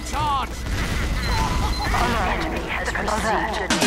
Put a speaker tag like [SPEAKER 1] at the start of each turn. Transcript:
[SPEAKER 1] Recharge! fully.
[SPEAKER 2] Our enemy has converted.